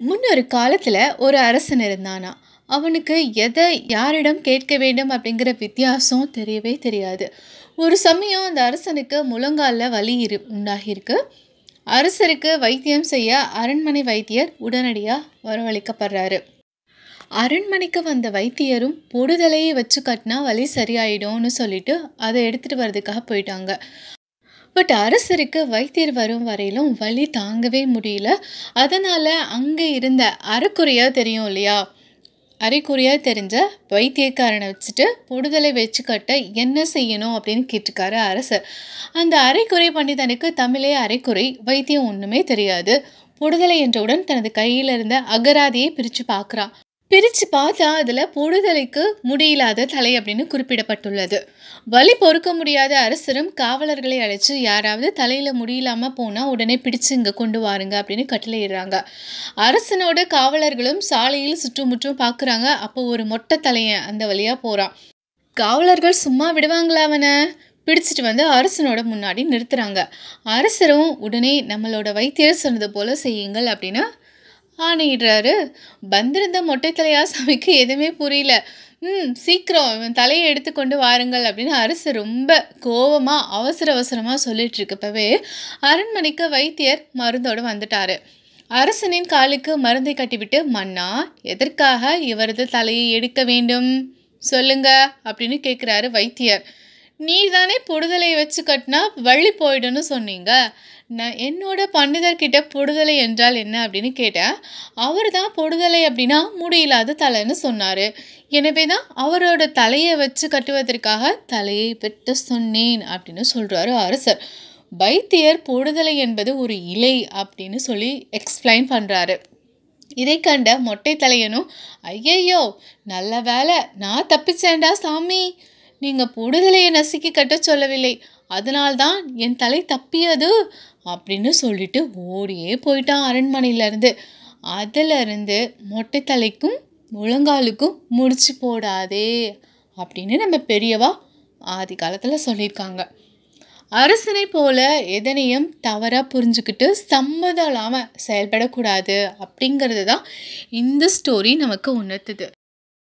முன்னொரு காலத்தில் ஒரு அரசன் இருந்தானா அவனுக்கு எதை யாரிடம் கேட்க வேண்டும் அப்படிங்கிற வித்தியாசம் தெரியவே தெரியாது. ஒரு சமயம் அந்த அரசனுக்கு முழங்காலில் வலி இரு உண்டாகியிருக்கு. அரசருக்கு வைத்தியம் செய்ய அரண்மனை வைத்தியர் உடனடியாக வரவழைக்கப்படுறாரு. அரண்மனைக்கு வந்த வைத்தியரும் பொடுதலையை வச்சு கட்டினா வலி சரியாயிடும்னு சொல்லிட்டு அதை எடுத்துகிட்டு வர்றதுக்காக போயிட்டாங்க. பட் அரசருக்கு வைத்தியர் வரும் வரையிலும் வலி தாங்கவே முடியல. அதனால் அங்கே இருந்த அறக்குறையாக தெரியும் இல்லையா? அரைகுறையா தெரிஞ்ச வைத்தியக்காரனை வச்சுட்டு பொடுதலை வச்சு கட்ட என்ன செய்யணும் அப்படின்னு கேட்டிருக்காரு அரசர். அந்த அரைக்குறை பண்டிதனுக்கு தமிழே அரைக்குறை வைத்தியம் ஒன்றுமே தெரியாது. பொடுதலை என்றவுடன் தனது கையில் இருந்த அகராதியை பிரித்து பார்க்குறான். பிரித்து பார்த்தா அதில் பொடுதலைக்கு முடியில்லாத தலை அப்படின்னு குறிப்பிடப்பட்டுள்ளது. வலி பொறுக்க முடியாத அரசரும் காவலர்களை அழைச்சி யாராவது தலையில் முடியில்லாமல் போனால் உடனே பிடிச்சு இங்கே கொண்டு வாருங்க அப்படின்னு கட்டளையிடுறாங்க. அரசனோட காவலர்களும் சாலையில் சுற்றுமுற்றும் பார்க்குறாங்க. அப்போ ஒரு மொட்டை தலையன் அந்த வழியாக போகிறான் காவலர்கள் சும்மா விடுவாங்களா அவனை பிடிச்சிட்டு வந்து அரசனோட முன்னாடி நிறுத்துறாங்க. அரசரும் உடனே நம்மளோட வைத்தியர் சொன்னது போல செய்யுங்கள் அப்படின்னு ஆணையிடுறாரு. வந்திருந்த மொட்டை தலையாசாமிக்கு எதுவுமே புரியல. ம் சீக்கிரம் இவன் தலையை எடுத்து கொண்டு வாருங்கள் அப்படின்னு அரசு ரொம்ப கோபமாக அவசர அவசரமாக சொல்லிட்டு இருக்கப்பவே அரண்மனைக்கு வைத்தியர் மருந்தோட வந்துட்டாரு. அரசனின் காலுக்கு மருந்தை கட்டிவிட்டு மன்னா எதற்காக இவரது தலையை எடுக்க வேண்டும்? சொல்லுங்க அப்படின்னு கேட்குறாரு வைத்தியர். நீ தானே புடுதலை வச்சு கட்டினா வள்ளி போயிடுன்னு சொன்னீங்க. நான் என்னோட பண்டிதர்கிட்ட புடுதலை என்றால் என்ன அப்படின்னு கேட்டேன். அவர் தான் புடுதலை அப்படின்னா முடியில்லாத தலைன்னு சொன்னாரு. எனவே தான் அவரோட தலையை வச்சு கட்டுவதற்காக தலையை பெற்று சொன்னேன் அப்படின்னு சொல்றாரு அரசர். வைத்தியர் புடுதலை என்பது ஒரு இலை அப்படின்னு சொல்லி எக்ஸ்பிளைன் பண்ணுறாரு இதை கண்ட மொட்டை தலையனும் ஐயையோ நல்ல வேலை நான் தப்பிச்சேன்டா சாமி. நீங்கள் புடுதலையை நசுக்கி கட்ட சொல்லவில்லை. அதனால்தான் என் தலை தப்பியது அப்படின்னு சொல்லிட்டு ஓடியே போயிட்டான் அரண்மனையிலேருந்து அதிலிருந்து மொட்டை தலைக்கும் முழங்காலுக்கும் முடிச்சு போடாதே அப்படின்னு நம்ம பெரியவா ஆதி காலத்தில் சொல்லியிருக்காங்க. அரசனை போல எதனையும் தவறாக புரிஞ்சுக்கிட்டு சம்மதம் இல்லாமல் செயல்படக்கூடாது அப்படிங்கிறது தான் இந்த ஸ்டோரி நமக்கு உணர்த்துது.